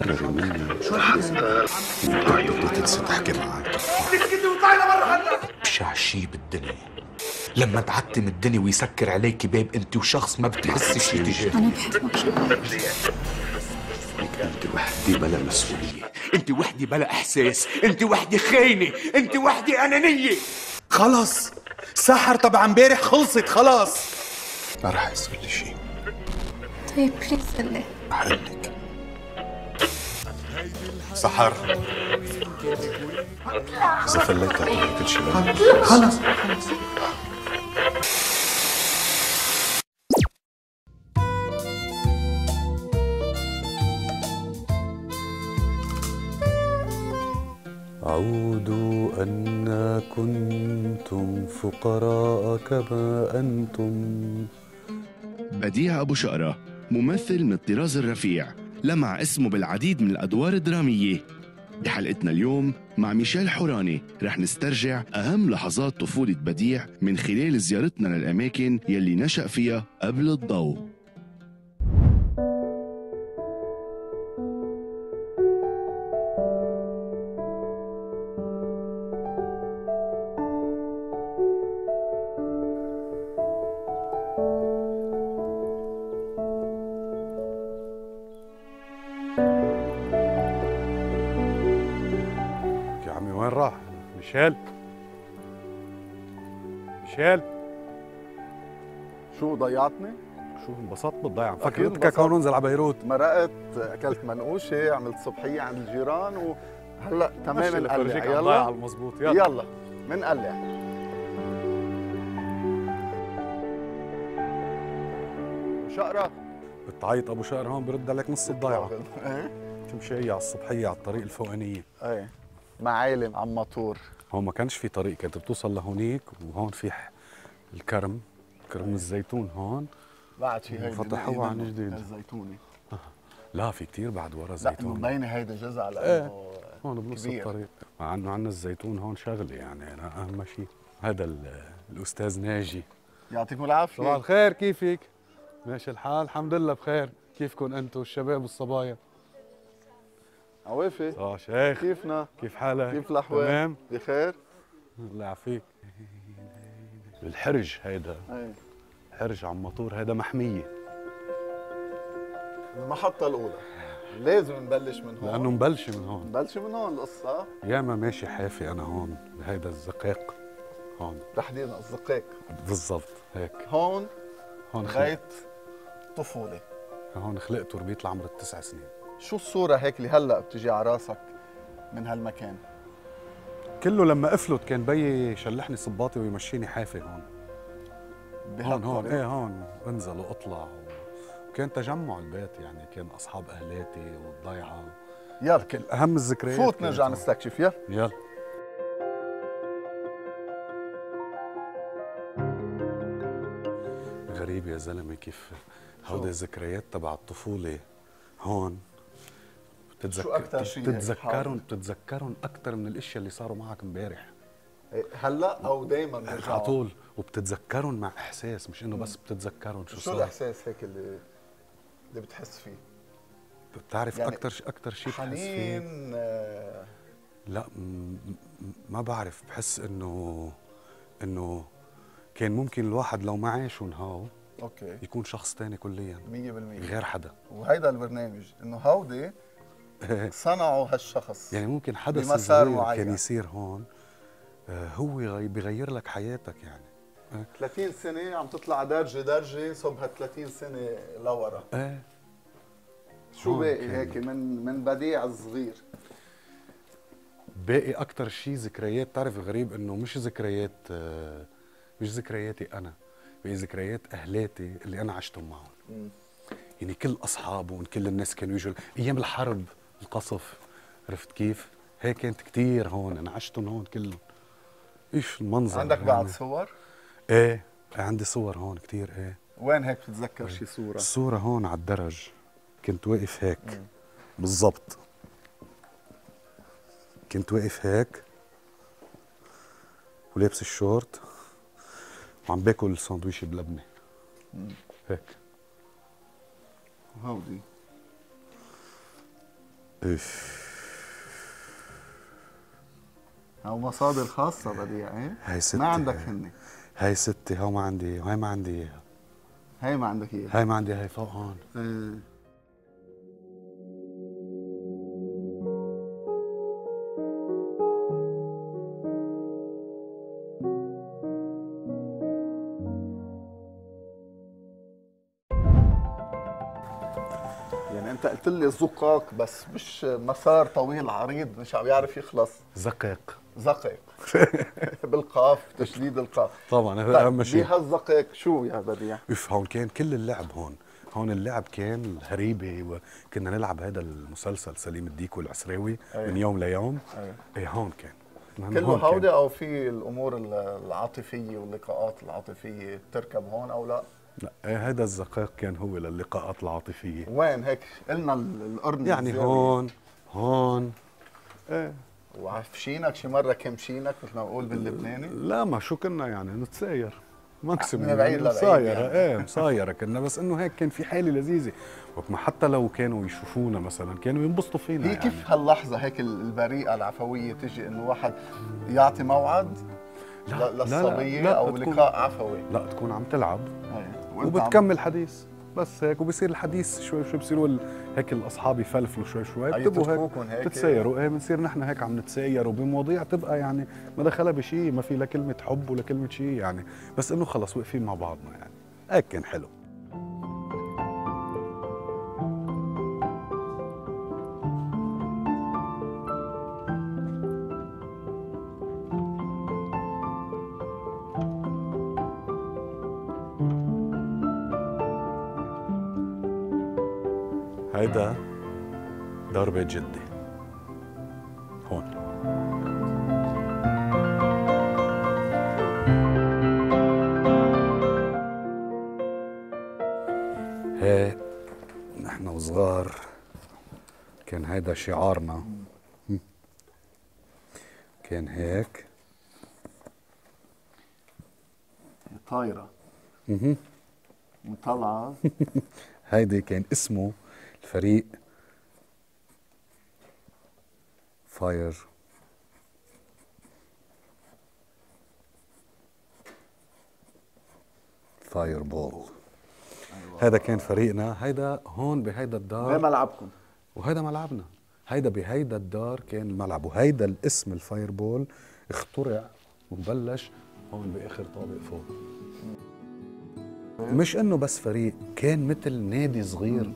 تفرغي مني شو بدي تنسى تحكي معك اسكتي وطلعنا برا هلا ابشع شي بالدنيا. لما تعتم الدنيا ويسكر عليك باب انت وشخص ما بتحسي شي تجاه أنا بحبك. انت وحدي بلا مسؤولية. انت وحدي بلا إحساس. انت وحدي خاينة. انت وحدي أنانية. خلص سحر تبع امبارح خلصت. خلاص. ما رح يصير لي شي طيب بليز قل لي رح سحر. إذا فليت هون كل شي خلص عودوا أنا كنتم فقراء كما أنتم. بديع أبو شقرة ممثل من الطراز الرفيع. لمع اسمه بالعديد من الأدوار الدرامية. بحلقتنا اليوم مع ميشيل حوراني رح نسترجع أهم لحظات طفولة بديع من خلال زيارتنا للأماكن يلي نشأ فيها قبل الضوء. ميشيل. ميشيل. شو ضيعتني؟ شو انبسطت بالضيعة أكيد فكرتك انبسطت. هون انزل على بيروت. مرقت أكلت منقوشة عملت صبحية عند الجيران وهلا تمام نقلع على الضيعة يلا المضبوط يلا. يلا. منقلع. شقرة. بتعيط أبو شقر هون برد عليك نص الضيعة. إيه؟ تمشي هي على الصبحية على الطريق الفوقانية. إيه. معالم عم مطور. هون ما كانش في طريق كنت بتوصل لهونيك وهون في الكرم كرم الزيتون هون بعد في هيدي فتحوها دقيقة عن جديد. الزيتوني لا في كتير بعد ورا لا زيتون مبينة هيدا جزء على إيه. إنه هون بنص. الطريق مع إنه عندنا الزيتون هون شغلة يعني أنا أهم شيء هذا ال- الأستاذ ناجي يعطيكم صباح العافية الخير كيفك؟ ماشي الحال الحمد لله بخير كيفكم أنتم الشباب والصبايا؟ عوافي. آه شيخ. كيفنا؟ كيف حالك؟ كيف الأحوال؟ تمام. بخير؟ الله يعافيك. الحرج هيدا. إيه حرج عم مطور هيدا محمية. المحطة الأولى. لازم نبلش من هون. لأنه مبلشه من هون. نبلش من هون القصة. ياما ماشي حافي أنا هون بهيدا الزقاق. هون. تحديدا الزقاق. بالضبط هيك. هون هون لغاية طفولة. هون خلقت وربيت لعمر التسع سنين. شو الصورة هيك اللي هلأ بتجي على راسك من هالمكان؟ كله لما أفلت كان بيي يشلحني صباطي ويمشيني حافي هون. هون هون؟ إيه هون. انزل وأطلع وكان تجمع البيت يعني كان أصحاب أهلاتي والضيعة. يلا. كل أهم الذكريات فوت نرجع. نستكشف يلا. يلا. غريب يا زلمة كيف هودي الذكريات تبع الطفولة هون. شو أكتر شي هيك بتتذكرهم حاضر؟ بتتذكرهم أكثر من الأشياء اللي صاروا معك امبارح. إيه، هلأ أو دائما على طول. وبتتذكرهم مع إحساس مش إنه بس بتتذكرهم شو شو صار. الإحساس هيك اللي اللي بتحس فيه؟ بتعرف يعني أكثر شيء أكثر شيء بحس فيه؟ حنين آه، لا ما بعرف. بحس انه إنه كان ممكن الواحد لو ما عاش ونهاو أوكي. يكون شخص تاني كليا 100% غير حدا. وهيدا البرنامج إنه هودي صنعوا هالشخص يعني ممكن حدث صغير. كان يصير هون آه، هو بيغير لك حياتك يعني. 30 سنة عم تطلع درجة درجة صب هال 30 سنة لورا. إيه شو باقي كان. هيك من من بديع الصغير؟ باقي أكثر شيء ذكريات. تعرف غريب إنه مش ذكريات آه، مش ذكرياتي أنا هي ذكريات أهلاتي اللي أنا عشتهم معهم. يعني كل اصحابه كل الناس كانوا يجوا. أيام الحرب القصف عرفت كيف؟ هيك كانت كتير هون أنا عشتهم هون كلهم. إيش المنظر عندك بعد يعني. صور؟ إيه عندي صور هون كتير إيه. وين هيك بتتذكر شي صورة؟ الصورة هون على الدرج كنت واقف هيك. بالضبط. كنت واقف هيك ولابس الشورت وعم باكل ساندويشة بلبنة. هيك. هودي. أو مصادر خاصة بديع إيه؟ هاي ستي ما عندك هاي. هن هاي ستي هاي ما عندي هاي ما عندي إياها. هي ما عندك إياها. هاي ما عندي هاي فوق هون. إيه. قلت لي زقاق بس مش مسار طويل عريض مش عم يعرف يخلص زقيق زقق بالقاف تشديد القاف طبعا هذا أهم شيء بهالزقق شو يا بديع؟ اف هون كان كل اللعب هون هون اللعب كان الهريبه وكنا نلعب هذا المسلسل سليم الديك والعسراوي أيوة. من يوم ليوم أيوة. إيه هون كان كله. هودي أو في الأمور العاطفية واللقاءات العاطفية تركب هون أو لا؟ لا. إيه هذا الزقاق كان هو للقاءات العاطفية. وين هيك؟ قلنا ال- القرن يعني. هون هون. إيه. وعفشينك شي مرة كمشينك مثل ما بقول باللبناني؟ لا ما شو كنا يعني نتساير. ماكسيموم من بعيد لبعيد مصايرة يعني. إيه مصايرة كنا. بس إنه هيك كان في حالة لذيذة. ما حتى لو كانوا يشوفونا مثلا كانوا ينبسطوا فينا هي يعني. كيف هاللحظة هيك ال- البريئة العفوية تجي إنه واحد يعطي موعد لا، ل- لا، لا، أو تكون- لقاء عفوي. لا تكون عم تلعب. إيه. وبتكمل حديث. بس هيك وبصير الحديث شوي شوي بصيروا هيك الأصحاب يفلفلوا شوي شوي. أي بتبقوا هيك هيك. تتسايروا إيه بنصير نحن هيك عم نتساير وبمواضيع تبقى يعني ما دخلها بشيء ما في لا كلمة حب ولا كلمة شيء يعني. بس إنه خلص واقفين مع بعضنا يعني. هيك كان حلو. هيدا دار بيت جدي هون. هي نحن وصغار كان هيدا شعارنا. كان هيك. طايرة. مطلعة. هيدي كان اسمه الفريق Fire Fireball هيدا كان فريقنا. هيدا هون بهيدا وين الدار ملعبكم؟ وهيدا ملعبنا. هيدا بهيدا الدار كان الملعب. وهيدا الاسم ال Fireball اخترع وبلش هون بآخر طابق فوق. مش إنه بس فريق كان مثل نادي صغير.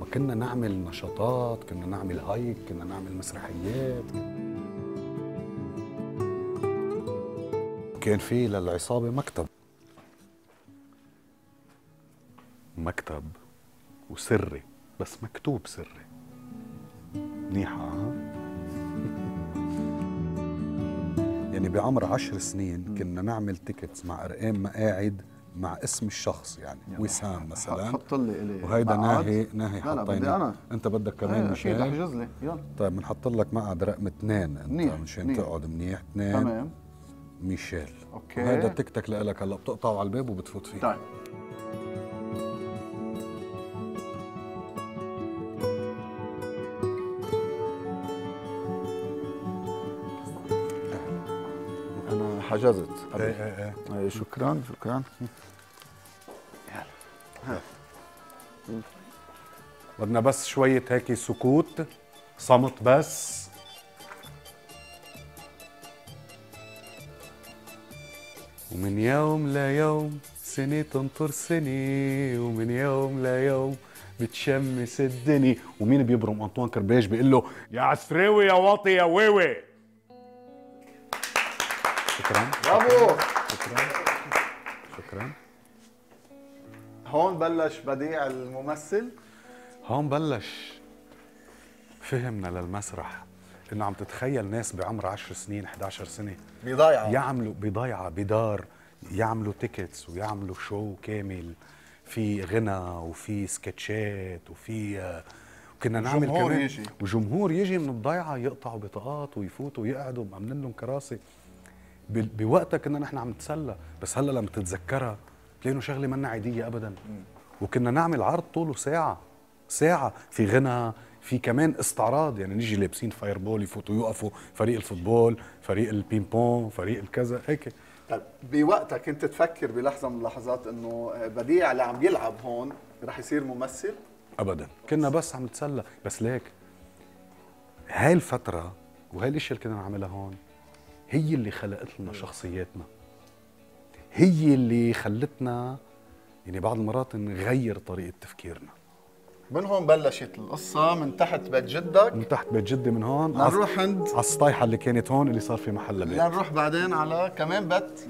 ما كنا نعمل نشاطات كنا نعمل هايك كنا نعمل مسرحيات. كان في للعصابة مكتب. مكتب وسري بس مكتوب سري. منيحة؟ يعني بعمر عشر سنين كنا نعمل tickets مع ارقام مقاعد مع اسم الشخص يعني وسام مثلا. حط لي الي وهيدا. ناهي ناهي لا لا بدي أنا. أنت بدك كمان أكيد مشان؟ احجز لي. يلا. طيب بنحط لك مقعد رقم اثنين أنت منيح، مشان. تقعد منيح. اثنين تمام. ميشيل. okay. وهيدا ticket لك هلأ بتقطعه على الباب وبتفوت فيه. طيب. أنا حجزت إيه إيه. إيه إيه شكرا شكرا. بدنا بس شوية هيك سكوت صمت بس. ومن يوم ليوم سنة تنطر سنة ومن يوم ليوم بتشمس الدنيا. ومين بيبرم أنطوان كرباج بيقول له يا عسراوي يا واطي يا واوي شكرا. برافو. شكرا. شكرا. هون بلش بديع الممثل. هون بلش فهمنا للمسرح إنه عم تتخيل ناس بعمر 10 سنين 11 سنة بضايعه يعملوا بضيعه بدار يعملوا تيكتس ويعملوا شو كامل. في غنى وفي سكتشات وفي آه، كنا نعمل كمان يجي. وجمهور يجي من الضيعة يقطعوا بطاقات ويفوتوا ويقعدوا مأمنين لهم كراسي. بوقتها كنا نحن عم نتسلى. بس هلأ لما تتذكرها. إنه شغلة منا عادية ابدا. وكنا نعمل عرض طوله ساعة. ساعة. في غنى في كمان استعراض. يعني نيجي لابسين football يفوتوا يوقفوا فريق ال football فريق ال ping pong فريق الكذا. هيك. طيب بوقتها كنت تفكر بلحظة من اللحظات إنه بديع اللي عم يلعب هون رح يصير ممثل؟ ابدا. كنا بس عم نتسلى. بس ليك هاي الفترة وهاي الإشياء اللي كنا نعملها هون هي اللي خلقت لنا شخصياتنا. هي اللي خلتنا يعني بعض المرات نغير طريقة تفكيرنا. من هون بلشت القصة من تحت بيت جدك. من تحت بيت جدي من هون لنروح عند على السطيحة اللي كانت هون اللي صار في محل بيت. لنروح بعدين على كمان بيت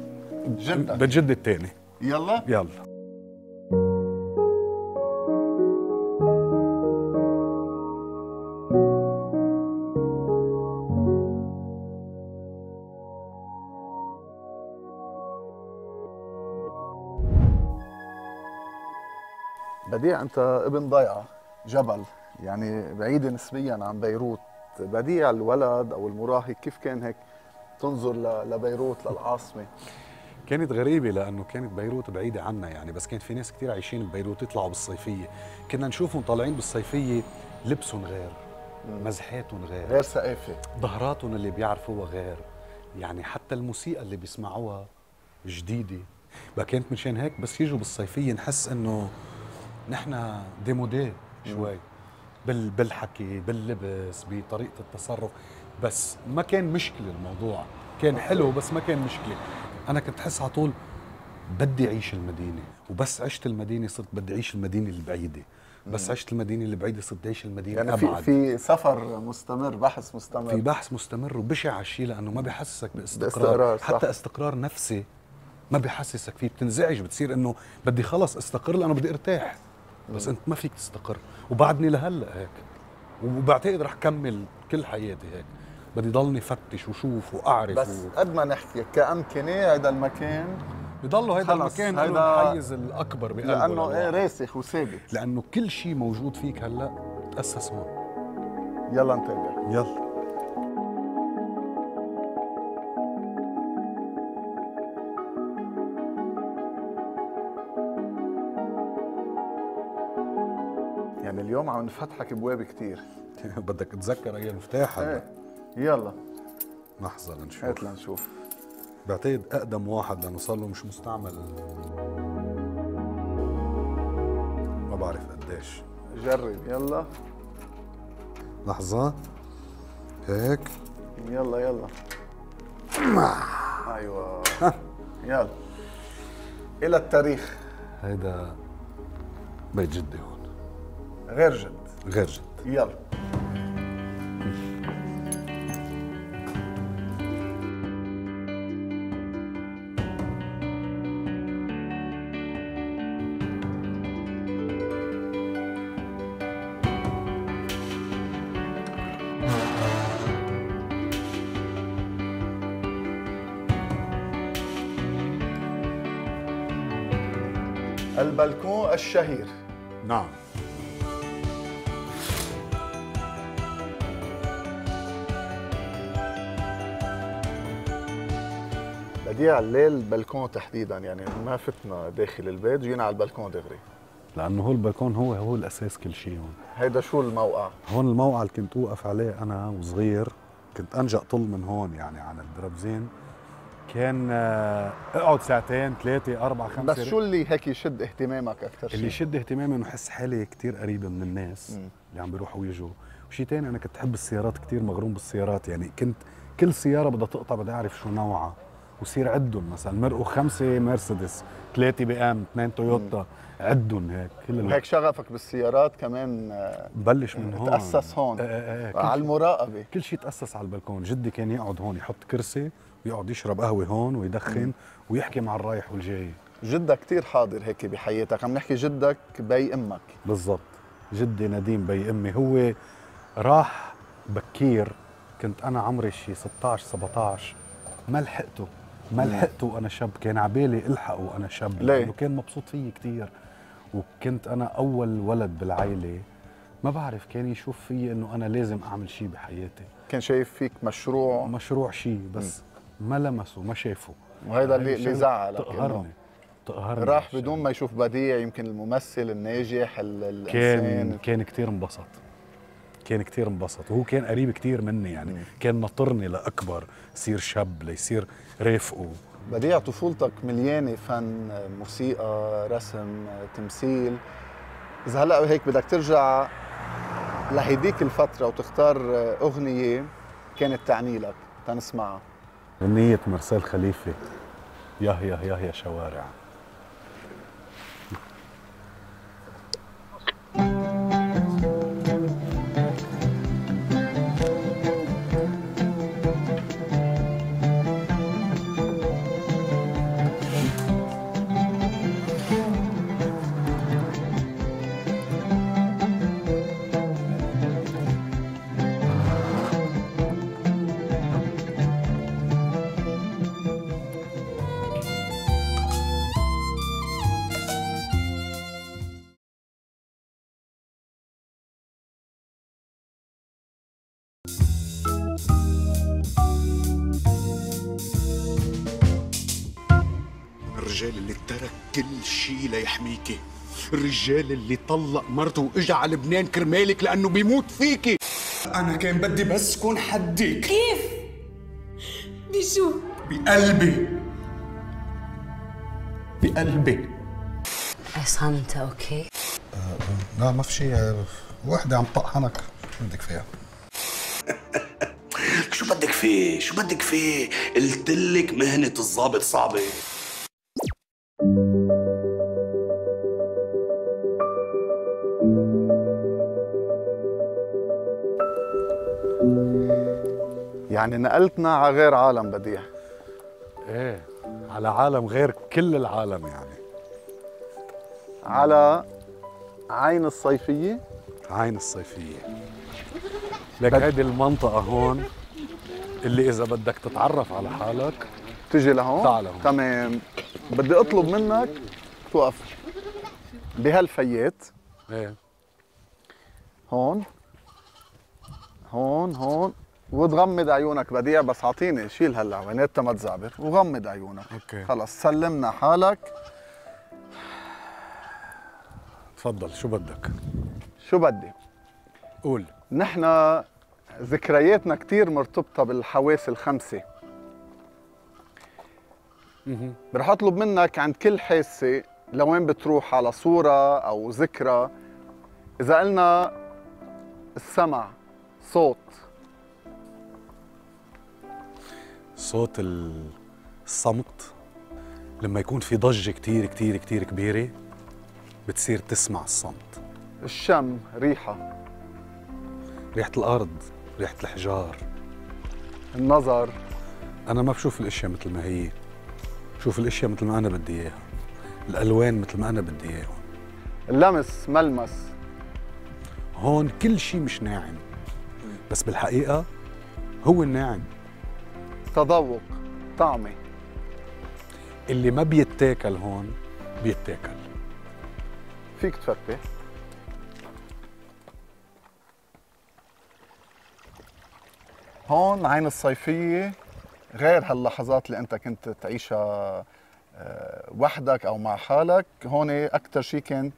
جدك. بيت جدي الثاني يلا. يلا. أنت ابن ضيعة جبل. يعني بعيدة نسبيا عن بيروت. بديع الولد أو المراهق كيف كان هيك؟ تنظر لبيروت للعاصمة. كانت غريبة لأنه كانت بيروت بعيدة عنا يعني بس كان في ناس كتير عايشين ببيروت يطلعوا بالصيفية. كنا نشوفهم طالعين بالصيفية لبسهم غير مزحاتهم غير غير ثقافة. ظهراتهم اللي بيعرفوها غير. يعني حتى الموسيقى اللي بيسمعوها جديدة. بقى كانت مشان هيك بس يجوا بالصيفية نحس إنه نحن ديمودي شوي. بال بالحكي باللبس بطريقة التصرف. بس ما كان مشكلة الموضوع. كان حلو بس ما كان مشكلة. أنا كنت أحس على طول بدي أعيش المدينة. وبس عشت المدينة صرت بدي أعيش المدينة البعيدة. بس عشت المدينة البعيدة صرت أعيش المدينة يعني في أبعد. في سفر مستمر بحث مستمر. في بحث مستمر وبشع الشيء لأنه ما بحسسك باستقرار, باستقرار، صح. حتى استقرار نفسي ما بحسسك فيه. بتنزعج بتصير إنه بدي خلص استقر لأنه بدي أرتاح. بس انت ما فيك تستقر. وبعدني لهلا هيك. وبعتقد رح كمل كل حياتي هيك. بدي ضلني فتش وشوف وأعرف بس و... قد ما نحكي كأمكنة هذا المكان بضلوا هيدا المكان هيدا- الحيز الأكبر بقلبه لأنه إيه. راسخ وثابت. لأنه كل شيء موجود فيك هلأ تأسس هون. يلا نتابع يلا. يعني اليوم عم نفتحك ابواب كثير بدك تتذكر أي مفتاح إيه. يلا. لحظه لنشوف. هات لنشوف. بعتقد أقدم واحد لأنه صار له مش مستعمل. ما بعرف قديش. جرب. يلا. لحظة. هيك. يلا يلا. أيوه. يلا. إلى التاريخ. هيدا بيت جدي هون غير جد. غير جد. يلا. البلكون الشهير. الليل البلكون تحديدا يعني ما فتنا داخل البيت جينا على البلكون دغري. لأنه هو البلكون هو هو الأساس كل شيء هون. هيدا شو الموقع؟ هون الموقع اللي كنت أوقف عليه أنا وصغير كنت انجا طل من هون يعني عن الدربزين كان آه، أقعد ساعتين ثلاثة أربعة خمسة. بس شو اللي هيك يشد اهتمامك أكثر شيء؟ اللي يشد اهتمامي إنه احس حالي كتير قريبه من الناس مم. اللي عم بيروحوا ويجوا. وشيء تاني أنا كنت أحب السيارات كتير مغروم بالسيارات. يعني كنت كل سيارة بدها تقطع بدي أعرف شو نوعها. وصير عدهم مثلا. مرقوا خمسة مرسيدس ثلاثة بي إم اثنين تويوتا عدهم هيك. كل وهيك شغفك بالسيارات كمان آه، بلش من هون. تأسس هون. آه آه كل على المراقبة. كل شيء تأسس على البلكون جدي كان يقعد هون يحط كرسي ويقعد يشرب قهوة هون ويدخن ويحكي مع الرايح والجاي. جدك كتير حاضر هيك بحياتك. عم نحكي جدك بي أمك. بالضبط. جدي نديم بي أمي. هو راح بكير كنت أنا عمري شي 16 17 ما لحقته. ما لحقته وأنا شاب كان عبالي إلحقه وأنا شاب ليه؟ لأنه كان مبسوط فيي كثير وكنت أنا أول ولد بالعائلة ما بعرف كان يشوف فيي إنه أنا لازم أعمل شيء بحياتي. كان شايف فيك مشروع؟ مشروع شيء بس ما لمسه ما شافه. وهيدا اللي اللي شغلة زعلك تقهرني تقهرني راح هالشغلة. بدون ما يشوف بديع يمكن الممثل الناجح ال- كان الإنسان. كان كثير انبسط. كان كتير انبسط وهو كان قريب كتير مني يعني. كان ناطرني لأكبر صير شاب ليصير رافقه. بديع طفولتك مليانة فن موسيقى رسم تمثيل. إذا هلأ هيك بدك ترجع لهيديك الفترة وتختار أغنية كانت تعني لك تنسمعها. غنية مرسال خليفة. ياه ياه ياه يا شوارع. شي ليحميكي الرجال اللي طلق مرته واجا على لبنان كرمالك لأنه بيموت فيكي أنا كان بدي بس كون حدك كيف؟ بشو؟ بقلبي. بقلبي. عصام انت أوكي؟ لا ما في شيء. وحدة عم طقحنك شو بدك فيها؟ شو بدك فيه؟ شو بدك فيه؟ قلت لك مهنة الضابط صعبة. يعني نقلتنا على غير عالم بديع. إيه على عالم غير كل العالم يعني. على عين الصيفية. عين الصيفية. لك هيدي المنطقة هون اللي إذا بدك تتعرف على حالك تجي لهون. تعال لهون. تمام. بدي أطلب منك توقف. بهالفيات. إيه. هون. هون هون. وتغمض عيونك بديع بس أعطيني شيل هالعوينات ما تزعبر. وغمض عيونك. أوكي. خلص سلمنا حالك. تفضل شو بدك؟ شو بدي؟ قول. نحن ذكرياتنا كتير مرتبطة بالحواس الخمسة. رح أطلب منك عند كل حاسة لوين بتروح على صورة أو ذكرى. إذا قلنا السمع صوت صوت ال- الصمت. لما يكون في ضجة كتير كتير كتير كبيرة بتصير تسمع الصمت. الشم ريحة. ريحة الأرض ريحة الحجار. النظر. أنا ما بشوف الأشياء مثل ما هي. بشوف الأشياء مثل ما أنا بدي إياها. الألوان مثل ما أنا بدي إياهم. اللمس ملمس. هون كل شيء مش ناعم. بس بالحقيقة هو الناعم. تذوق طعمة اللي ما بيتاكل هون بيتاكل. فيك تفتح هون عين الصيفية غير هاللحظات اللي انت كنت تعيشها آه، وحدك أو مع حالك هون أكثر شيء كان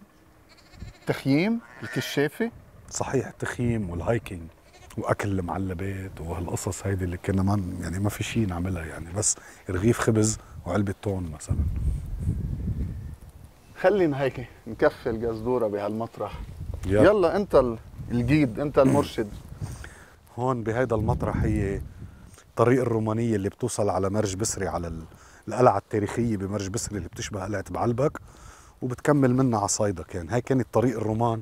تخييم الكشافة. صحيح التخييم والهايكينج. وأكل المعلبات وهالقصص هيدي اللي كنا ما يعني ما في شيء نعملها يعني. بس رغيف خبز وعلبة تون مثلا. خلينا هيك نكفي القزدورة بهالمطرح. يلا. يلا انت ال- الجيد انت المرشد. هون بهيدا المطرح هي طريق الرومانية اللي بتوصل على مرج بسري على ال- القلعة التاريخية بمرج بسري اللي بتشبه قلعة بعلبك وبتكمل منها على صيدا كان هاي كانت طريق الرومان.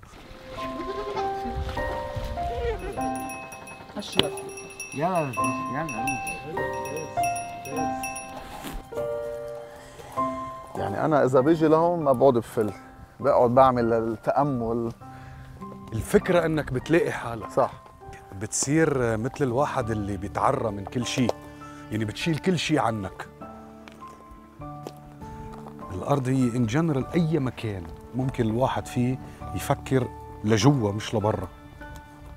يعني أنا إذا بيجي لهون ما بقعد بفل بقعد بعمل التأمل. الفكرة إنك بتلاقي حالك. صح. بتصير مثل الواحد اللي بيتعرى من كل شيء. يعني بتشيل كل شيء عنك. الأرض هي ان جنرال أي مكان ممكن الواحد فيه يفكر لجوا مش لبرا.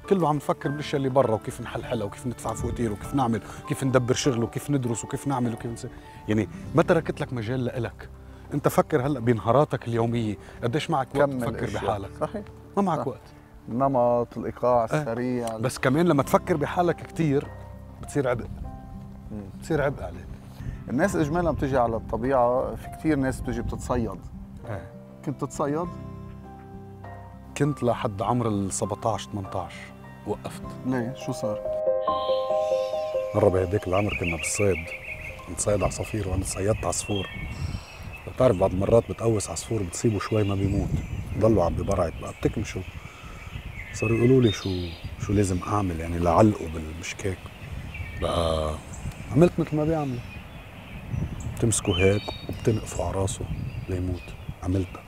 كله عم نفكر بالأشياء اللي برا وكيف نحلحلها وكيف ندفع فواتير وكيف نعمل وكيف ندبر شغل وكيف ندرس وكيف نعمل وكيف نسوي. يعني ما تركت لك مجال لإلك. أنت فكر هلأ بنهاراتك اليومية. قديش معك وقت تفكر أشياء. بحالك؟ صحيح. ما معك صح. وقت. النمط الإيقاع السريع. بس كمان لما تفكر بحالك كتير بتصير عبء. بتصير عبء عليك. الناس اجمالا بتجي على الطبيعة في كثير ناس بتجي بتتصيد. إيه كنت تتصيد؟ كنت لحد عمر ال 17 18 وقفت. ليه شو صار؟ مرة بهديك العمر كنا بالصيد. نصيد عصافير وأنا صيدت عصفور بتعرف بعض المرات بتقوس عصفور بتصيبه شوي ما بيموت. ضلوا عم ببرعت بقى بتكمشوا. صاروا يقولوا لي شو شو لازم أعمل يعني لعلقه بالمشكاك. بقى عملت مثل ما بيعملوا. بتمسكوا هيك وبتنقفوا على راسه ليموت. عملتها.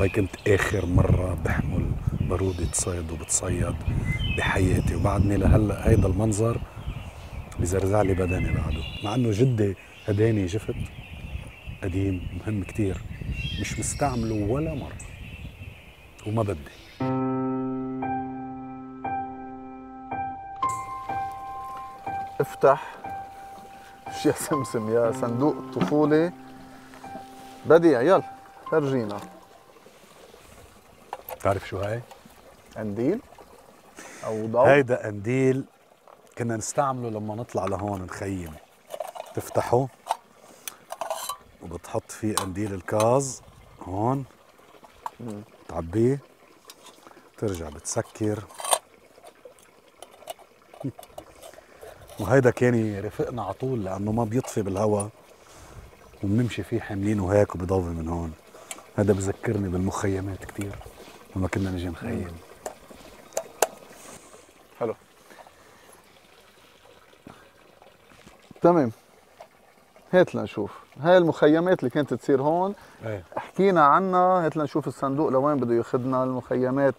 هاي كنت آخر مرة بحمل بارودة صيد وبتصيد بحياتي. وبعدني لهلأ هيدا المنظر بزرزع لي بدني بعده. مع إنه جدي هداني جفت قديم مهم كتير. مش مستعمله ولا مرة. وما بدي. افتح. شو يا سمسم يا صندوق طفولة. بديع يلا فرجينا بتعرف شو هاي؟ قنديل أو ضوء هيدا قنديل كنا نستعمله لما نطلع لهون نخيم تفتحه؟ وبتحط فيه قنديل الكاز هون. تعبيه ترجع بتسكر. وهيدا كان يرافقنا على طول لأنه ما بيطفي بالهواء وبنمشي فيه حاملينه هيك وبضوي من هون. هذا بذكرني بالمخيمات كتير. لما كنا نجي نخيم. حلو. تمام. هات لنشوف. هاي المخيمات اللي كانت تصير هون إيه. حكينا عنها. هات لنشوف الصندوق لوين بده ياخذنا المخيمات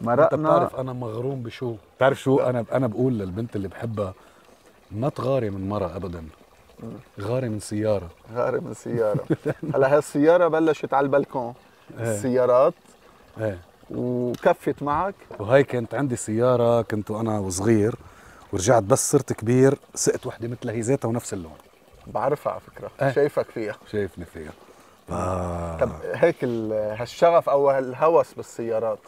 أنت مرقنا. بتعرف أنا مغروم بشو؟ بتعرف شو؟ أنا أنا بقول للبنت اللي بحبها ما تغاري من مرة ابدا. غاري من سيارة. غاري من سيارة. هلا هاي السيارة بلشت على البلكون. إيه. السيارات إيه. وكفت معك. وهي كانت عندي سيارة كنت وأنا وصغير ورجعت بس صرت كبير سقت وحدة مثلها هي ذاتها ونفس اللون. بعرفها على فكرة. إيه. شايفك فيها. شايفني فيها. آه. طب هيك ال- هالشغف أو هالهوس بالسيارات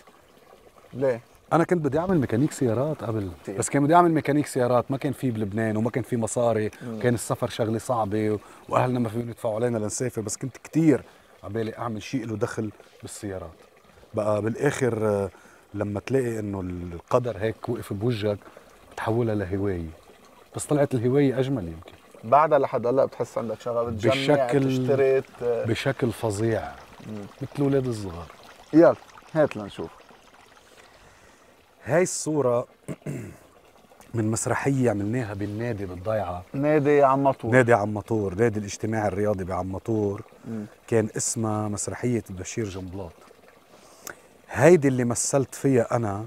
ليه؟ أنا كنت بدي أعمل ميكانيك سيارات قبل. كتير. بس كان بدي أعمل ميكانيك سيارات ما كان في بلبنان وما كان في مصاري. كان السفر شغلة صعبة و- وأهلنا ما فيهم يدفعوا علينا لنسافر بس كنت كتير عبالي أعمل شيء له دخل بالسيارات. بقى بالآخر آه، لما تلاقي إنه القدر هيك وقف بوجهك بتحولها لهواية. بس طلعت الهواية أجمل يمكن. بعدها لحد هلأ بتحس عندك شغف بتجمع بشكل- تشتري ت- بشكل فظيع. مثل الاولاد الصغار. يلا هات لنشوف. هاي الصورة من مسرحية عملناها بالنادي بالضيعة. نادي عم مطور. نادي عماطور نادي الاجتماعي الرياضي بعماطور كان اسمها مسرحية بشير جنبلاط. هيدي اللي مثلت فيها أنا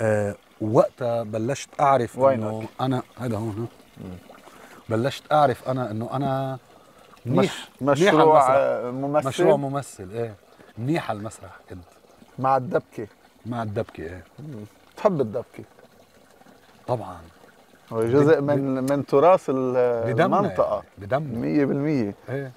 آه وقتها بلشت أعرف إنه وينك؟ أنا هذا هون. بلشت أعرف أنا إنه أنا منيح مش مشروع. آه، ممثل؟ مشروع ممثل إيه. منيح على المسرح كنت. مع الدبكة؟ مع الدبكة إيه. بتحب الدبكة؟ طبعا. هو جزء من من تراث ال- بدمنا المنطقة. يعني. بدمنا. 100% إيه.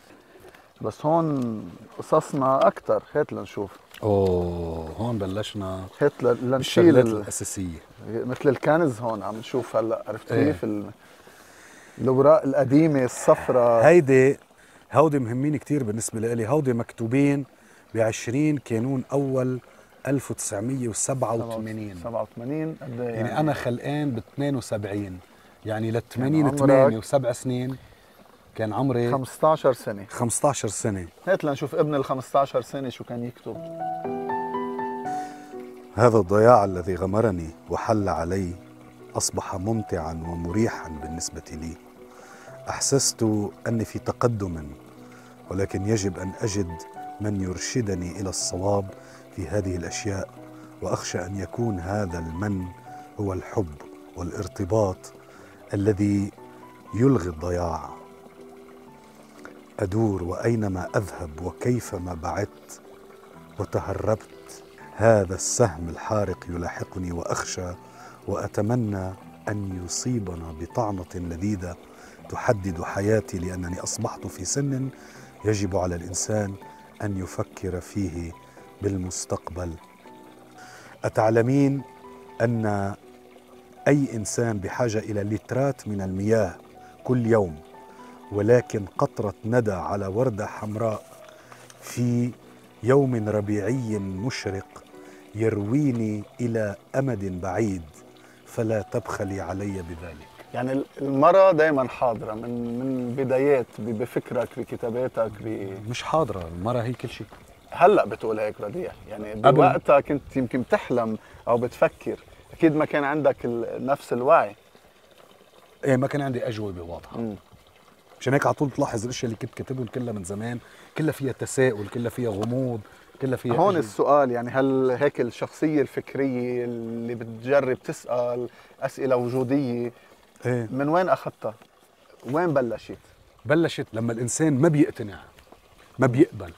بس هون قصصنا أكثر هات لنشوف. أوه هون بلشنا هات لنشيل بالشغلات ال- الأساسية. مثل الكنز هون عم نشوف هلأ. عرفت إيه. كيف ال- الأوراق القديمة الصفراء هيدي هودي مهمين كتير بالنسبة لي هودي مكتوبين ب 20 كانون أول 1987 87 قد إيه يعني أنا خلقان ب 72 يعني ل 80 عمرك؟ 8 وسبع سنين. كان عمري 15 سنة. 15 سنة. هات لنشوف ابن ال 15 سنة شو كان يكتب. هذا الضياع الذي غمرني وحل علي أصبح ممتعا ومريحا بالنسبة لي. أحسست أني في تقدم ولكن يجب أن أجد من يرشدني إلى الصواب في هذه الأشياء وأخشى أن يكون هذا المن هو الحب والارتباط الذي يلغي الضياع. أدور وأينما أذهب وكيفما بعدت وتهربت هذا السهم الحارق يلاحقني وأخشى وأتمنى أن يصيبنا بطعنة لذيذة تحدد حياتي لأنني أصبحت في سن يجب على الإنسان أن يفكر فيه بالمستقبل. أتعلمين أن أي إنسان بحاجة إلى لترات من المياه كل يوم ولكن قطرة ندى على وردة حمراء في يوم ربيعي مشرق يرويني إلى أمد بعيد فلا تبخلي علي بذلك. يعني المرأة دائما حاضرة من من بدايات بفكرك بكتاباتك ب مش حاضرة المرة هي كل شيء. هلأ بتقول هيك بديع يعني بوقتها كنت يمكن بتحلم أو بتفكر. أكيد ما كان عندك نفس الوعي. إيه ما كان عندي أجوبة واضحة. مم. مشان هيك على طول بتلاحظ الاشياء اللي كنت كاتبهم كلها من زمان كلها فيها تساؤل كلها فيها غموض كلها فيها هون أجوبة. السؤال يعني هل هيك الشخصية الفكرية اللي بتجرب تسأل أسئلة وجودية إيه من وين أخذتها؟ وين بلشت؟ بلشت لما الإنسان ما بيقتنع ما بيقبل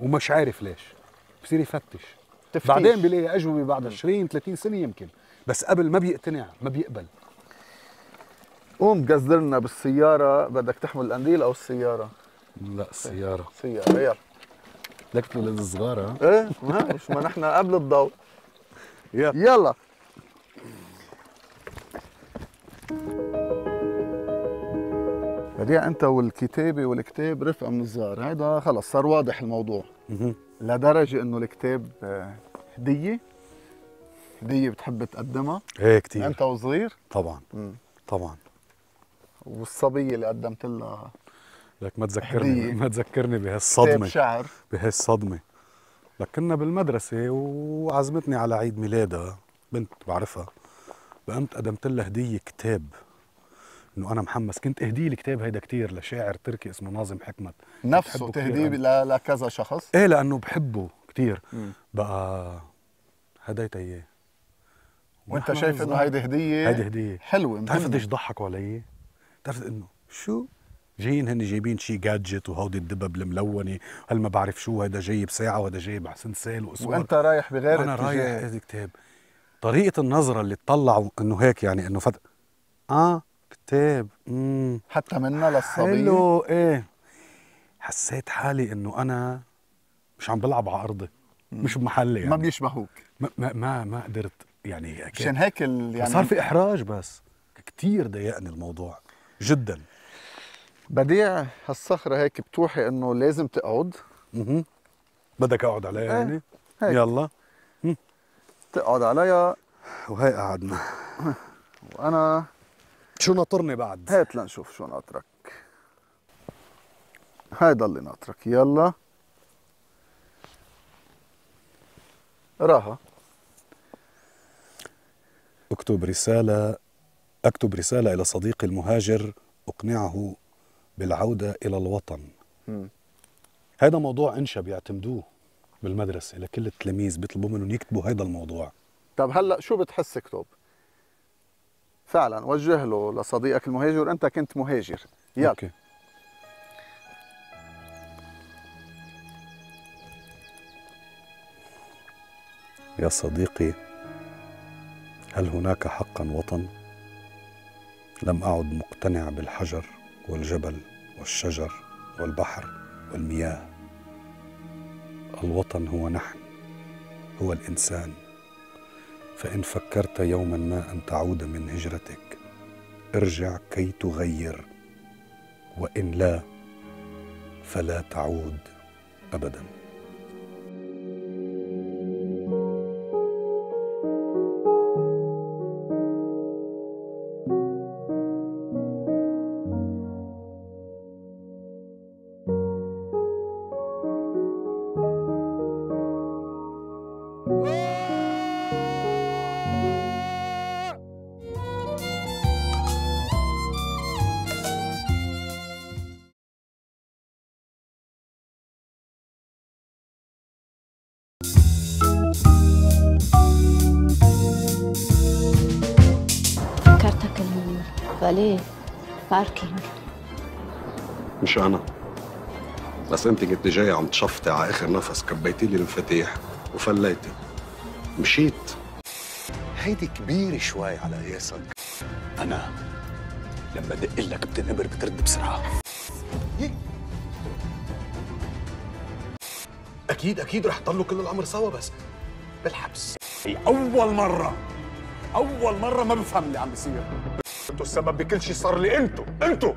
ومش عارف ليش بصير يفتش تفتيش. بعدين بيلاقي أجوبة بعد 20 30 سنة يمكن بس قبل ما بيقتنع ما بيقبل قوم قزرنا بالسيارة بدك تحمل القنديل أو السيارة؟ لا السيارة. سيارة يلا. لك تولد الصغار إيه؟ ما مش ما نحن قبل الضوء. يلا. يلا. بديع أنت والكتابة والكتاب رفقة من الصغار. هيدا خلص صار واضح الموضوع. لدرجة إنه الكتاب آه، هدية. هدية بتحب تقدمها؟ إيه كثير أنت وصغير؟ طبعا. مم. طبعا. والصبيه اللي قدمت لها لك ما تذكرني. ما تذكرني كتاب بهالصدمه شعر. بهالصدمة. لك كنا بالمدرسة وعزمتني على عيد ميلادها. بنت بعرفها. بقمت قدمت لها هدية كتاب. إنه أنا محمس. كنت اهدي الكتاب هيدا كتير لشاعر تركي اسمه ناظم حكمت. نفسه تهديه لكذا شخص؟ إيه لأنه بحبه كتير. مم. بقى هديته إياه. وأنت شايف إنه. هيدي هدية هيدي هدية. حلوة بتعرف. قديش ضحكوا علي؟ بتعرف إنه شو؟ جايين هن جايبين شي جادجت وهودي الدبب الملونة. هل ما بعرف شو هيدا جاي بساعه وهذا جاي بسنسال وأسوار. وأنت رايح بغير أنا رايح. هذا كتاب طريقة النظرة اللي تطلعوا إنه هيك يعني إنه فت... آه كتاب. امم حتى منا للصبيه حلو إيه. حسيت حالي إنه أنا مش عم بلعب على أرضي. مش بمحلي يعني. ما بيشبهوك. ما ما ما, ما قدرت يعني عشان هيك ال- يعني صار في إحراج بس. كتير ضايقني الموضوع. جدا. بديع هالصخرة هيك بتوحي إنه لازم تقعد. أها بدك أقعد عليها إيه، يعني هيك. يلا. تقعد عليها وهي قعدنا وأنا شو ناطرني بعد؟ هات لنشوف شو ناطرك. هاي ضل ناطرك. يلا. راها. اكتب رسالة أكتب رسالة إلى صديقي المهاجر أقنعه بالعودة إلى الوطن. هذا موضوع انشا بيعتمدوه بالمدرسة لكل التلاميذ بيطلبوا منهم يكتبوا هذا الموضوع. طب هلا شو بتحس اكتب؟ فعلا وجه له لصديقك المهاجر أنت كنت مهاجر. يلا. أوكي. يا صديقي هل هناك حقا وطن لم أعد مقتنع بالحجر والجبل والشجر والبحر والمياه. الوطن هو نحن هو الإنسان. فإن فكرت يوما ما أن تعود من هجرتك ارجع كي تغير. وإن لا فلا تعود ابدا. الباليه باركينج مش أنا. بس أنت كنت جاي عم تشفطي على آخر نفس كبيتي لي المفاتيح وفليتي. مشيت. هيدي كبيرة شوي على قياسك أنا لما دق لك بتنقبر بترد بسرعة. أكيد أكيد رح تضلوا كل العمر سوا بس. بالحبس. اول مرة. أول مرة ما بفهم اللي عم بيصير. أنتوا السبب بكل شيء صار لي أنتوا أنتوا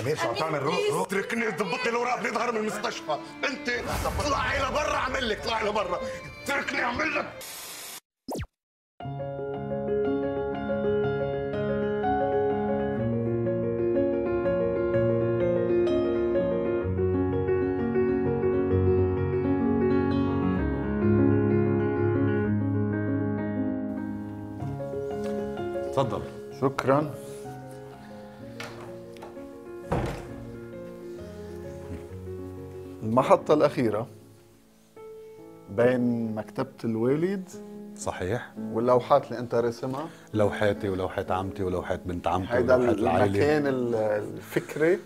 أمير شو عم تعمل؟ روح روح اتركني ضبط لي الاوراق بنظهر من المستشفى. انت طلعي لبرا أعمل لك طلعي لبرا اتركني أعمل لك. تفضل شكرا. المحطة الأخيرة بين مكتبة الوالد صحيح. واللوحات اللي أنت رسمها لوحاتي ولوحات عمتي ولوحات بنت عمتي هيدا ولوحات العائلة المكان ال- الفكري.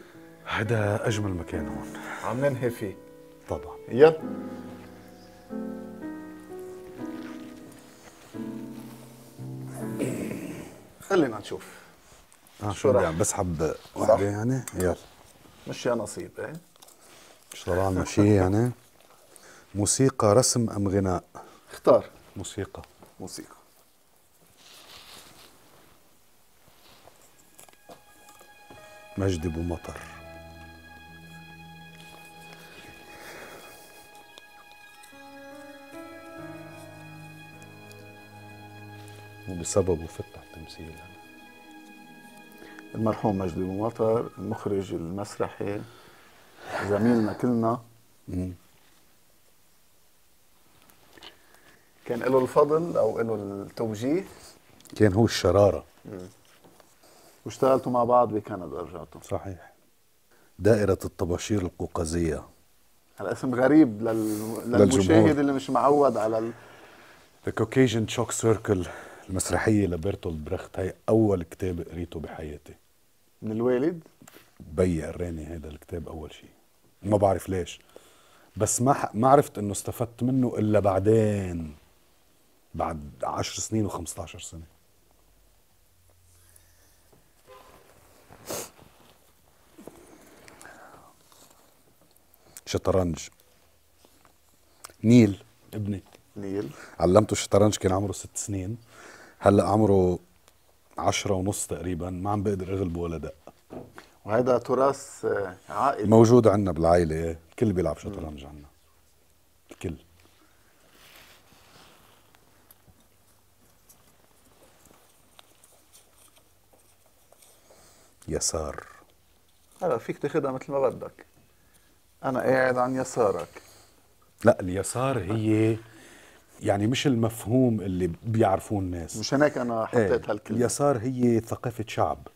هذا أجمل مكان هون. عم ننهي فيه. طبعا. يلا. خلينا نشوف. آه شو شو عم بسحب صح. وحدة يعني. يلا. مش يا نصيب إيه؟ طلع لنا شيء يعني. موسيقى رسم أم غناء؟ اختار. موسيقى. موسيقى. مجدي أبو مطر وبسببه فتح التمثيل المرحوم مجدي مطر المخرج المسرحي زميلنا كلنا. كان له الفضل أو له التوجيه؟ كان هو الشرارة. واشتغلتوا مع بعض بكندا رجعتوا؟ صحيح. دائرة الطباشير القوقازية. هلا اسم غريب لل... للمشاهد اللي مش معود على ال... The Caucasian Chalk Circle. المسرحية لبرتولد بريخت هي أول كتاب قريته بحياتي. من الوالد؟ بي قراني هذا الكتاب أول شيء ما بعرف ليش. بس ما. ما عرفت إنه استفدت منه إلا بعدين بعد عشر سنين و15 سنة. شطرنج. نيل ابني. نيل. علمته الشطرنج كان عمره ست سنين. هلا عمره عشرة ونص تقريبا ما عم بقدر أغلبه ولا دق وهذا تراث آه، عائلي. موجود عندنا بالعائلة إيه. الكل بيلعب شطرنج عندنا الكل. يسار. هلا فيك تاخذها مثل ما بدك. أنا قاعد عن يسارك. لا اليسار هي يعني مش المفهوم اللي بيعرفوه الناس. مشان هيك أنا حطيت إيه، هالكلمة. اليسار هي ثقافة شعب.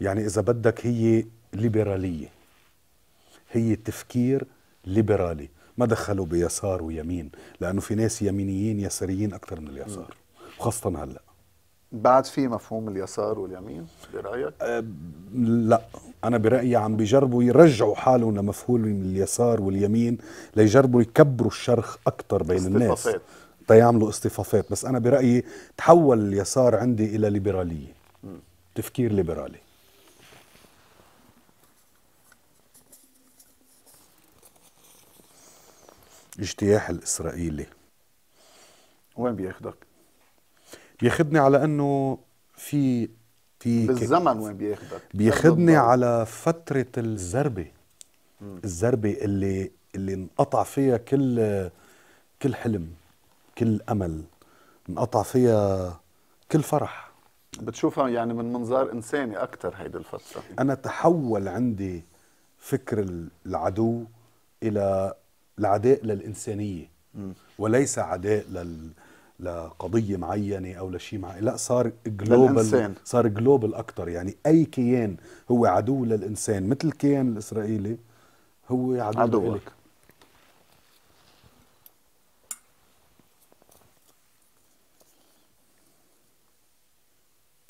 يعني إذا بدك هي ليبرالية. هي تفكير ليبرالي. ما دخلوا بيسار ويمين لأنه في ناس يمينيين يساريين أكثر من اليسار وخاصة هلأ. بعد في مفهوم اليسار واليمين برأيك؟ لأ. أنا برأيي عم بيجربوا يرجعوا حالهم لمفهوم اليسار واليمين ليجربوا يكبروا الشرخ أكثر بين الناس. تيعملوا اصطفافات. بس أنا برأيي تحول اليسار عندي إلى ليبرالية تفكير ليبرالي. اجتياح الإسرائيلي. وين بياخدك؟ بياخدني على أنه في في بالزمن وين بياخدك؟ بياخدني. على فترة الزربة. الزربة اللي اللي انقطع فيها كل كل حلم. كل أمل انقطع فيها كل فرح. بتشوفها يعني من منظار إنساني أكثر هيدي الفترة. أنا تحول عندي فكر العدو إلى العداء للإنسانية. وليس عداء لل لقضية معينة أو لشيء معين. لا صار global للإنسان. صار global أكتر. يعني أي كيان هو عدو للإنسان مثل الكيان الإسرائيلي هو عدو عدوك.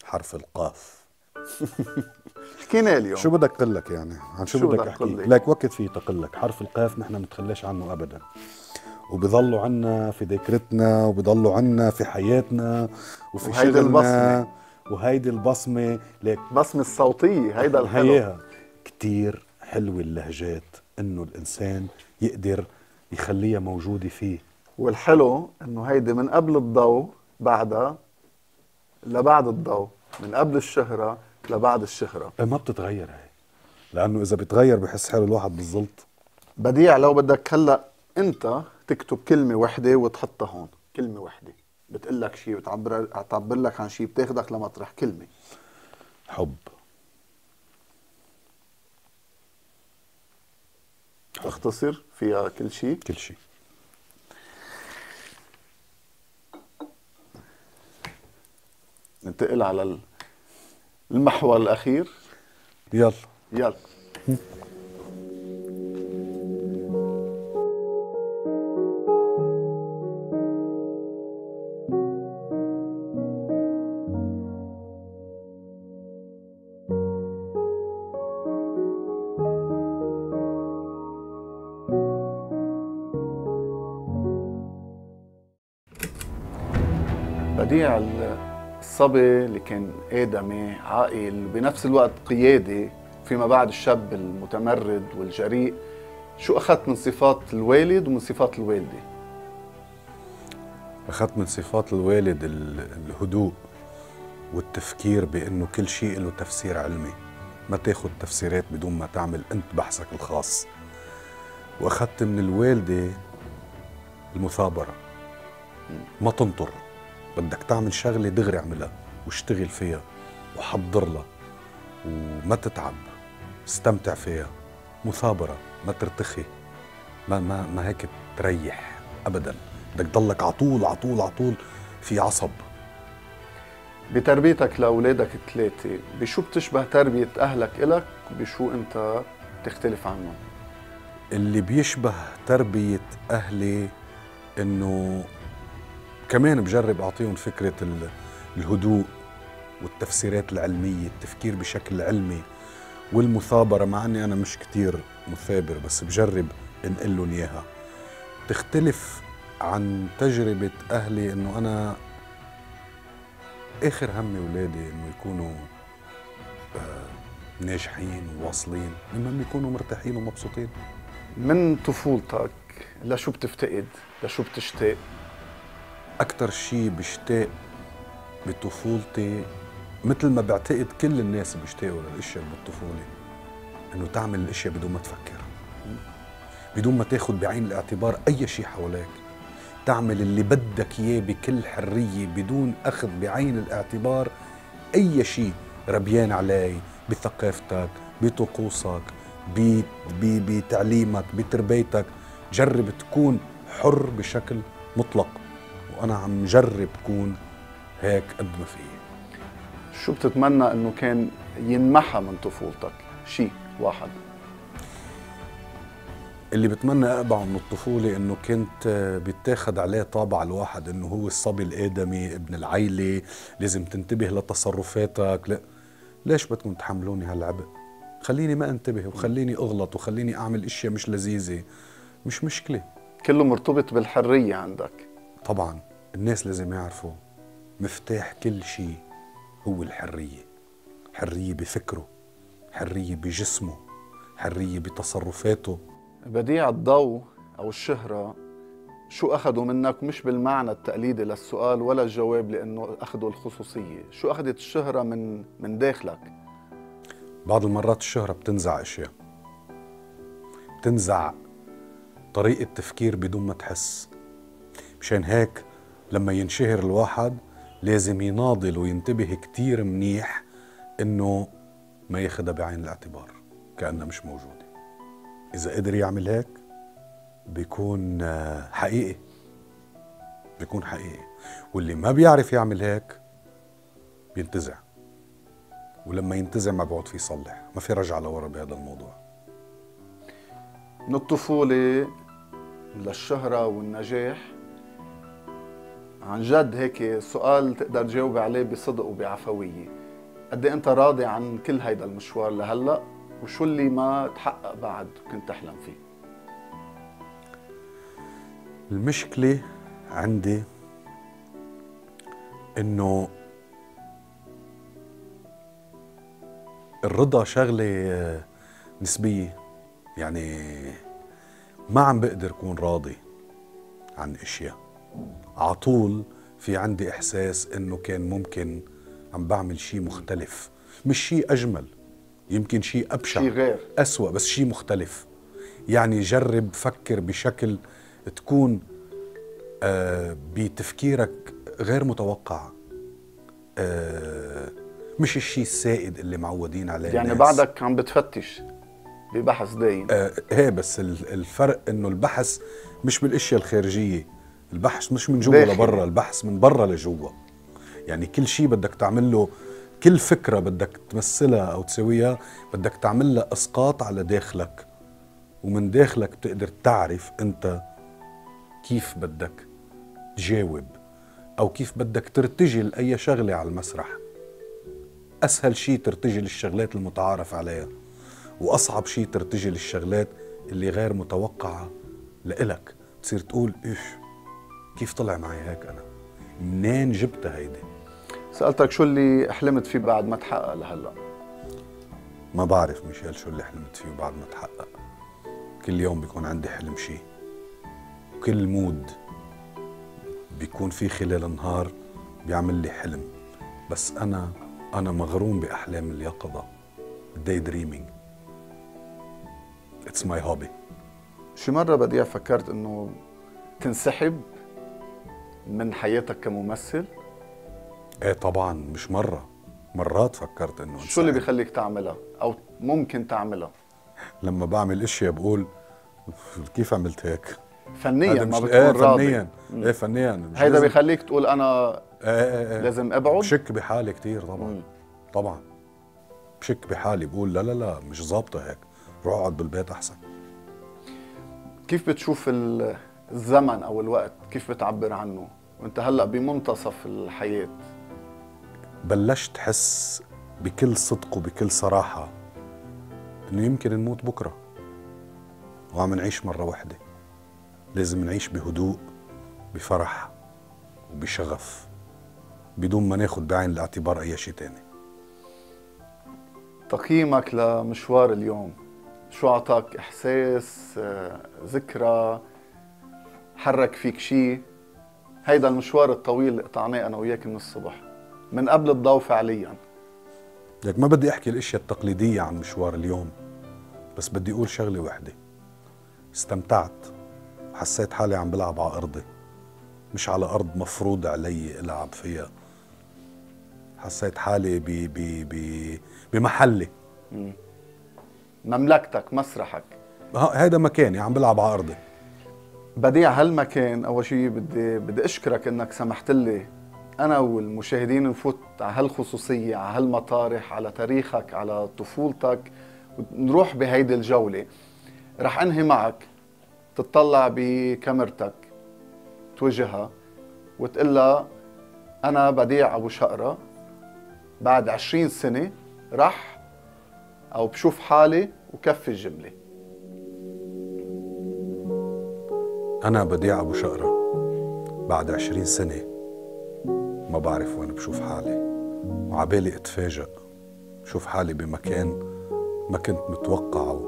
حرف القاف. حكينا اليوم. شو بدك قل لك يعني؟ عن شو, شو بدك أحكي؟ لك وقت في تقل لك حرف القاف نحن متخلاش عنه ابدا. وبيضلوا عنا في ذاكرتنا وبيضلوا عنا في حياتنا وفي وهيدي شغلنا. البصمة. وهيدي البصمة ليك. بصمة الصوتية هيدا الحلو. هيها. كتير حلوة اللهجات إنه الإنسان يقدر يخليها موجودة فيه. والحلو إنه هيدي من قبل الضوء بعدها لبعد الضوء. من قبل الشهرة لبعد الشهرة. إيه ما بتتغير هي. لأنه إذا بتغير بحس حاله الواحد بالزلط بديع لو بدك هلأ أنت تكتب كلمة وحدة وتحطها هون كلمة وحدة. بتقول لك شيء وتعبر تعبر لك عن شيء بتاخدك لمطرح كلمة. حب. تختصر فيها كل شيء كل شيء ننتقل على ال- المحور الأخير. يلا. يلا. الصبي اللي كان آدمي عاقل بنفس الوقت قيادي فيما بعد الشاب المتمرد والجريء. شو أخذت من صفات الوالد ومن صفات الوالدة؟ أخذت من صفات الوالد ال- الهدوء والتفكير بأنه كل شيء له تفسير علمي. ما تاخذ تفسيرات بدون ما تعمل أنت بحثك الخاص. وأخذت من الوالدة المثابرة. ما تنطر. بدك تعمل شغلة دغري اعملها واشتغل فيها وحضر لها وما تتعب. استمتع فيها. مثابرة ما ترتخي. ما ما ما هيك تريح ابدا. بدك تضلك على طول على طول على طول في عصب. بتربيتك لأولادك الثلاثة بشو بتشبه تربية أهلك إلك؟ وبشو أنت بتختلف عنهم؟ اللي بيشبه تربية أهلي إنه كمان بجرب أعطيهم فكرة ال- الهدوء والتفسيرات العلمية التفكير بشكل علمي والمثابرة مع أني أنا مش كتير مثابر بس بجرب انقل لهم إياها تختلف عن تجربة أهلي إنه أنا آخر همي ولادي إنه يكونوا آه، ناجحين وواصلين المهم يكونوا مرتاحين ومبسوطين من طفولتك لشو بتفتقد؟ لشو بتشتاق؟ أكتر شيء بشتاق بطفولتي مثل ما بعتقد كل الناس بيشتاقوا للأشياء بالطفولة إنه تعمل الأشياء بدون ما تفكر بدون ما تاخد بعين الاعتبار أي شيء حواليك تعمل اللي بدك إياه بكل حرية بدون أخذ بعين الاعتبار أي شيء ربيان عليه بثقافتك بطقوسك بتعليمك بتربيتك جرب تكون حر بشكل مطلق. وأنا عم جرب كون هيك قد ما فيي شو بتتمنى إنه كان ينمحى من طفولتك؟ شيء واحد. اللي بتمنى أقبعه من الطفولة إنه كنت آه، بيتاخد عليه طابع الواحد إنه هو الصبي الآدمي ابن العيلة لازم تنتبه لتصرفاتك. لا ليش بدكم تحملوني هالعبء؟ خليني ما انتبه وخليني أغلط وخليني أعمل إشياء مش لذيذة. مش مشكلة. كله مرتبط بالحرية عندك. طبعا. الناس لازم يعرفوا مفتاح كل شيء هو الحرية. حرية بفكره حرية بجسمه حرية بتصرفاته. بديع الضوء أو الشهرة شو أخذوا منك؟ مش بالمعنى التقليدي للسؤال ولا الجواب لأنه أخذوا الخصوصية، شو أخذت الشهرة من من داخلك؟ بعض المرات الشهرة بتنزع أشياء. بتنزع طريقة تفكير بدون ما تحس. مشان هيك لما ينشهر الواحد لازم يناضل وينتبه كتير منيح إنه ما ياخدها بعين الاعتبار كأنها مش موجودة. إذا قدر يعمل هيك بيكون آه، حقيقي. بيكون حقيقي. واللي ما بيعرف يعمل هيك بينتزع. ولما ينتزع ما بيقعد في يصلح. ما في رجعة لورا بهذا الموضوع. من الطفولة للشهرة والنجاح عن جد هيك سؤال تقدر تجاوب عليه بصدق وبعفوية. قد إيه أنت راضي عن كل هيدا المشوار لهلأ؟ وشو اللي ما تحقق بعد كنت تحلم فيه؟ المشكلة عندي إنه الرضا شغلة آه، نسبية. يعني ما عم بقدر كون راضي عن إشياء. عطول في عندي إحساس إنه كان ممكن عم بعمل شيء مختلف. مش شيء أجمل يمكن شيء أبشع شيء غير. أسوأ بس شيء مختلف. يعني جرب فكر بشكل تكون آه بتفكيرك غير متوقع. آه مش الشيء السائد اللي معودين عليه يعني الناس. بعدك عم بتفتش ببحث دايم. آه إيه بس ال- الفرق إنه البحث مش بالأشياء الخارجية. البحث مش من جوا. لبرا البحث من برا لجوا. يعني كل شيء بدك تعمل له كل فكرة بدك تمثلها أو تسويها بدك تعمل لها إسقاط على داخلك. ومن داخلك بتقدر تعرف أنت كيف بدك تجاوب أو كيف بدك ترتجل أي شغلة على المسرح. أسهل شيء ترتجل الشغلات المتعارف عليها وأصعب شيء ترتجل الشغلات اللي غير متوقعة لإلك. تصير تقول إيش؟ كيف طلع معي هيك أنا؟ منين جبتها هيدي؟ سألتك شو اللي حلمت فيه بعد ما تحقق لهلأ؟ ما بعرف ميشيل شو اللي حلمت فيه بعد ما تحقق. كل يوم بيكون عندي حلم شيء وكل مود بيكون في خلال النهار بيعمل لي حلم. بس أنا أنا مغروم بأحلام اليقظة. ال daydreaming it's my hobby شي مرة بديع فكرت إنه تنسحب من حياتك كممثل؟ إيه طبعا مش مرة. مرات فكرت إنه شو اللي. بيخليك تعملها؟ أو ممكن تعملها؟ لما بعمل إشياء بقول كيف عملت هيك؟ فنيا ما بتكون إيه راضي. فنيا. إيه فنيا. هيدا لازم- بيخليك تقول أنا إيه إيه إيه لازم أبعد؟ بشك بحالي كتير طبعا. مم. طبعا. بشك بحالي بقول لا لا لا مش ظابطة هيك. روح اقعد بالبيت أحسن. كيف بتشوف ال- الزمن أو الوقت؟ كيف بتعبر عنه؟ وانت هلأ بمنتصف الحياة. بلشت حس بكل صدق وبكل صراحة إنه يمكن نموت بكرة. وعم نعيش مرة واحدة لازم نعيش بهدوء بفرح وبشغف بدون ما ناخد بعين الاعتبار أي شيء تاني. تقييمك لمشوار اليوم. شو أعطاك إحساس آه، ذكرى؟ حرك فيك شيء؟ هيدا المشوار الطويل اللي قطعناه أنا وياك من الصبح. من قبل الضوء فعليا. لك ما بدي أحكي الأشياء التقليدية عن مشوار اليوم بس بدي أقول شغلة وحدة. استمتعت وحسيت حالي عم بلعب على أرضي. مش على أرض مفروض علي ألعب فيها. حسيت حالي ب ب ب بمحلي. مملكتك مسرحك. هيدا مكاني عم بلعب على أرضي. بديع هالمكان أول شيء بدي بدي أشكرك إنك سمحت لي. أنا والمشاهدين نفوت على هالخصوصية على هالمطارح على تاريخك على طفولتك ونروح بهيدي الجولة. رح أنهي معك. تطلع بكاميرتك توجهها وتقول لها أنا بديع أبو شقرة. بعد عشرين سنة رح أو بشوف حالي وكفي الجملة. أنا بديع أبو شقرة. بعد عشرين سنة ما بعرف وين بشوف حالي. وعبالي أتفاجئ. شوف حالي بمكان ما كنت متوقعه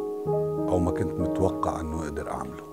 أو ما كنت متوقع إنه أقدر أعمله.